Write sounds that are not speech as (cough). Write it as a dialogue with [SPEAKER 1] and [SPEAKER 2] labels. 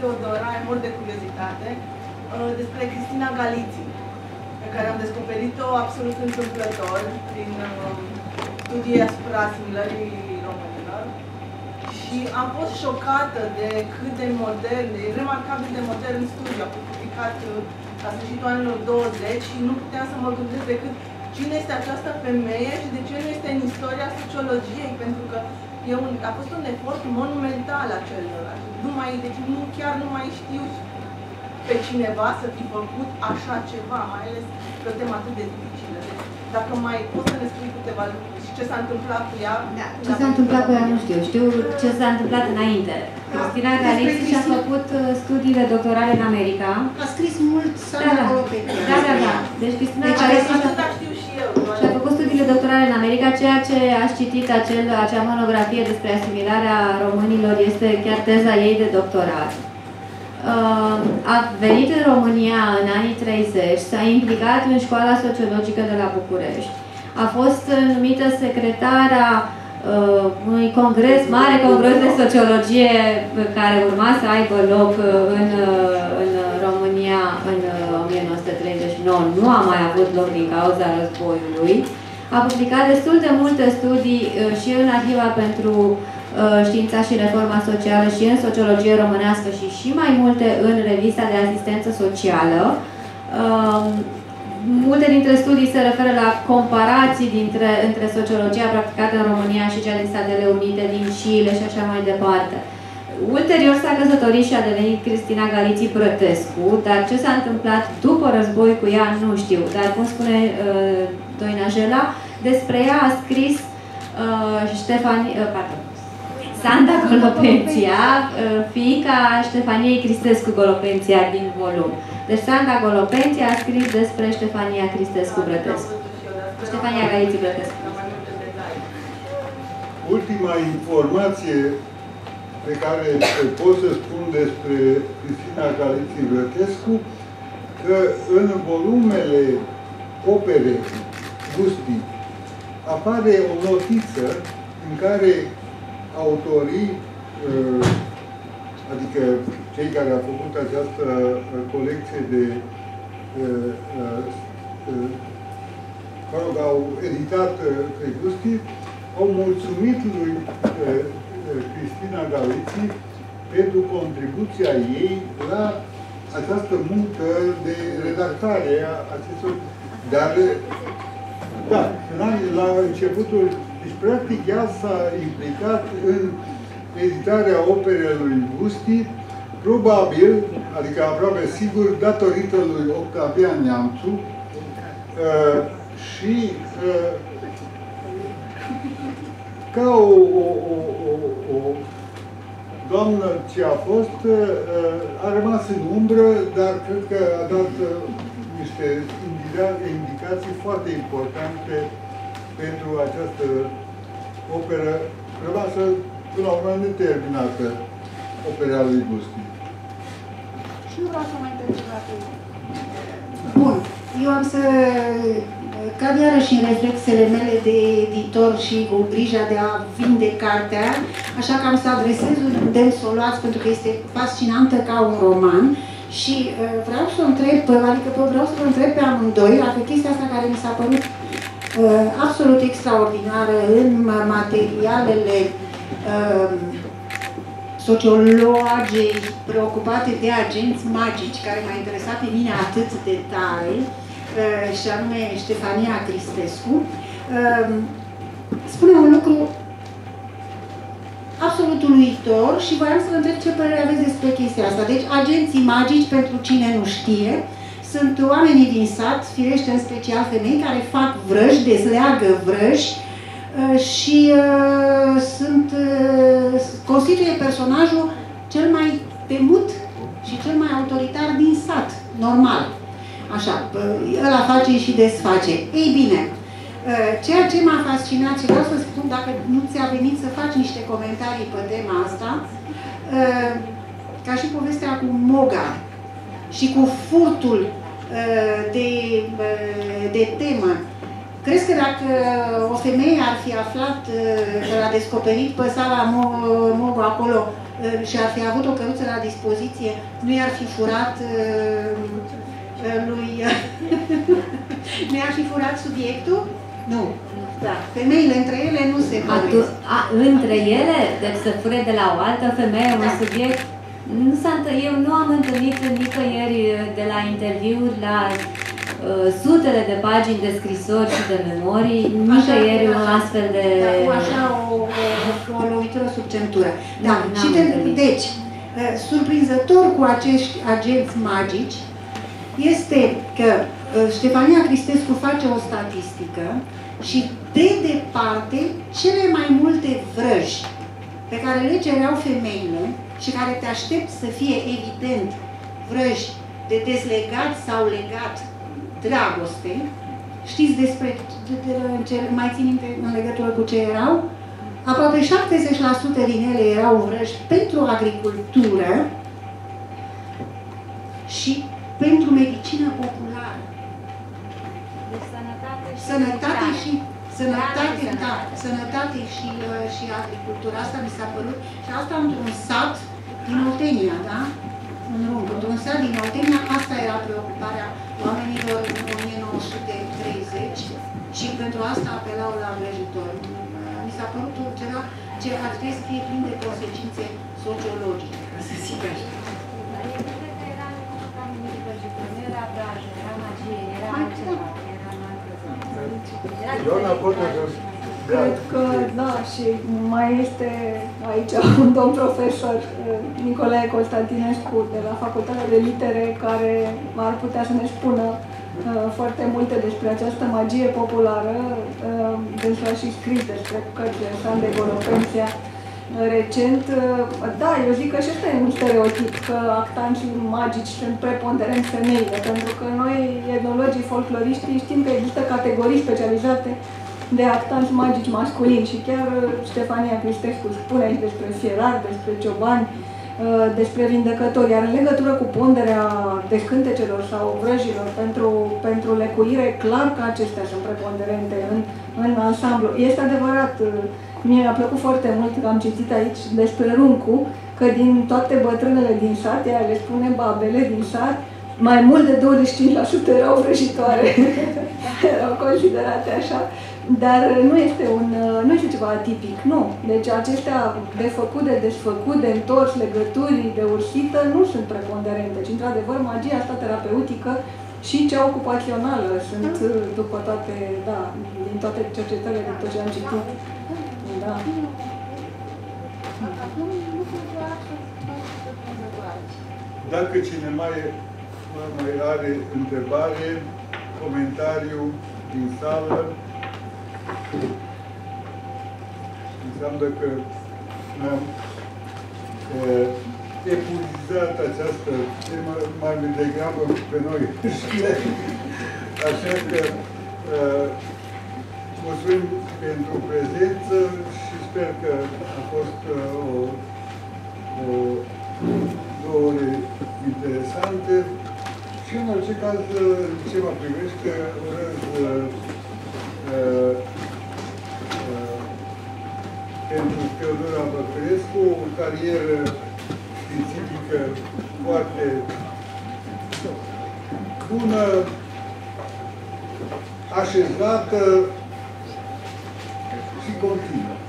[SPEAKER 1] Teodora, e mor de curiozitate, uh, despre Cristina Galiții, pe care am descoperit-o absolut întâmplător prin uh, studii asupra asimilării românilor și am fost șocată de cât de modern, de remarcabil de modern studiu. A publicat uh, la sfârșitul anilor 20 și nu puteam să mă gândesc decât cine este această femeie și de ce nu este în istoria sociologiei, pentru că e un, a fost un efort monumental acel, nu mai, deci nu, chiar nu mai știu pe cineva să fi făcut așa ceva, mai ales pe o temă atât de dificilă. Deci, dacă mai poți să ne spui câteva lucruri și ce s-a întâmplat cu ea?
[SPEAKER 2] Da. Ce s-a întâmplat cu ea nu știu, știu ce s-a întâmplat înainte. Da. Cristina Galiți și-a făcut uh, studiile doctorale în America.
[SPEAKER 3] A scris mult
[SPEAKER 2] da, da. da, da, da. Deci Cristina deci, Galiți și-a făcut studiile doctorale în America, ceea ce aș citit acel, acea monografie despre asimilarea românilor este chiar teza ei de doctorat. Uh, a venit în România în anii 30, s-a implicat în școala sociologică de la București. A fost numită secretara uh, unui congres, mare congres de sociologie care urma să aibă loc în, în România în 1939. Nu a mai avut loc din cauza războiului. A publicat destul de multe studii uh, și în Arhiva pentru uh, știința și reforma socială și în sociologie românească și și mai multe în revista de asistență socială. Um, multe dintre studii se referă la comparații dintre, între sociologia practicată în România și cea din Statele Unite, din Chile și așa mai departe. Ulterior s-a căsătorit și a devenit Cristina Galiții Brătescu, dar ce s-a întâmplat după război cu ea nu știu. Dar cum spune uh, Doina Jela, despre ea a scris uh, Ștefan, uh, pardon, Sanda Golopenția, uh, fiica Ștefaniei Cristescu Golopenția din volum. Deci Sanda Golopenția a scris despre Ștefania Cristescu Brătescu. Ștefania Galiții Brătescu.
[SPEAKER 4] Ultima informație pe care pot să spun despre Cristina Galiții Brătescu, că în volumele opere Gusti apare o notiță în care autorii, uh, adică cei care au făcut această uh, colecție de uh, mă rog, au editat Gusti, au mulțumit lui Cristina Galiții pentru contribuția ei la această muncă de redactare a acestor... Dar, da, la începutul... Deci, practic, ea s-a implicat în editarea operei lui Gusti, probabil, adică aproape sigur, datorită lui Octavian Neamțu, uh, și uh, ca o, o, o, o, o doamnă ce a fost, uh, a rămas în umbră, dar cred că a dat uh, niște indicații foarte importante pentru această operă rămasă până la urmă neterminată, opera lui Gusti.
[SPEAKER 3] Și nu vreau să mai întreb ceva Bun. Eu am să cad iarăși în reflexele mele de editor și cu grija de a vinde cartea, așa că am să adresez un îndemn să o luați pentru că este fascinantă ca un roman și uh, vreau să o întreb, adică vreau să vă întreb pe amândoi, dacă chestia asta care mi s-a părut uh, absolut extraordinară în materialele uh, sociologei preocupate de agenți magici, care m-a interesat pe mine atât de tare, Uh, și anume Ștefania Cristescu, um, spune un lucru absolut uluitor și voiam să vă întreb ce părere aveți despre chestia asta. Deci, agenții magici, pentru cine nu știe, sunt oamenii din sat, firește în special femei, care fac vrăji, dezleagă vrăji uh, și uh, sunt, uh, constituie personajul cel mai temut și cel mai autoritar din sat, normal. Așa, ăla face și desface. Ei bine, ă, ceea ce m-a fascinat și vreau să spun, dacă nu ți-a venit să faci niște comentarii pe tema asta, ă, ca și povestea cu Moga și cu furtul ă, de, de temă, Crezi că dacă o femeie ar fi aflat, că a descoperit pe sala Mogo acolo și ar fi avut o căruță la dispoziție, nu i-ar fi furat lui... (laughs) nu i-ar fi furat subiectul? Nu. Da. Femeile între ele nu se
[SPEAKER 2] Atu, a, Între ele? Deci să fure de la o altă femeie da. un subiect? Nu s-a Eu nu am întâlnit nicăieri de la interviuri la uh, sutele de pagini de scrisori și de memorii, nicăieri un astfel de...
[SPEAKER 3] Da, cu așa o, o, o lovitură sub centură. Da, nu, și de, deci, uh, surprinzător cu acești agenți magici este că uh, Ștefania Cristescu face o statistică și de departe cele mai multe vrăji pe care le cereau femeile și care te aștept să fie evident vrăji de dezlegat sau legat dragoste, știți despre, de, de, de, mai țin minte în legătură cu ce erau? Aproape 70% din ele erau vrăji pentru agricultură și pentru medicină populară.
[SPEAKER 2] Deci sănătate și,
[SPEAKER 3] sănătate și Sănătate, da, sănătate și, uh, și agricultură. Asta mi s-a părut. Și asta într-un sat din Oltenia, da? În rung, într-un sat din Oltenia, asta era preocuparea oamenilor în 1930 și pentru asta apelau la vrăjitori. Mi s-a părut ceva ce ar trebui să fie plin de consecințe sociologice, ca să zic așa.
[SPEAKER 2] Era brajă, era magie, era altceva.
[SPEAKER 4] Doamna
[SPEAKER 5] Cred că, da, și mai este aici un domn profesor, Nicolae Constantinescu, de la Facultatea de Litere, care ar putea să ne spună uh, foarte multe despre această magie populară, uh, despre a și scris despre cărțile sale de Golopensia recent. Uh, da, eu zic că și ăsta e un stereotip, că actanții magici sunt preponderent femeile, pentru că noi, etnologii, folcloriștii, știm că există categorii specializate de actanți magici masculini și chiar uh, Ștefania Cristescu spune aici despre fierari, despre ciobani, uh, despre vindecători, iar în legătură cu ponderea descântecelor sau vrăjilor pentru, pentru lecuire, clar că acestea sunt preponderente în, în ansamblu. Este adevărat, Mie mi-a plăcut foarte mult că am citit aici despre Runcu, că din toate bătrânele din sat, ea le spune babele din sat, mai mult de 25% erau vrăjitoare. (laughs) erau considerate așa. Dar nu este, un, nu este ceva atipic, nu. Deci acestea de făcut, de desfăcut, de întors, legături, de ursită, nu sunt preponderente, ci într-adevăr magia asta terapeutică și cea ocupațională sunt după toate, da, din toate cercetările, din tot ce am citit. Da.
[SPEAKER 4] Dacă cineva mai, mai are întrebare, comentariu din sală, înseamnă că am epuizat această temă mai degrabă pe noi. (laughs) Așa că mulțumim pentru prezență și sper că a fost uh, o, o două ore interesante și în orice caz, ce mă privește, urez Teodora Băcărescu o carieră științifică foarte bună, așezată, și continuă. Mulțumesc!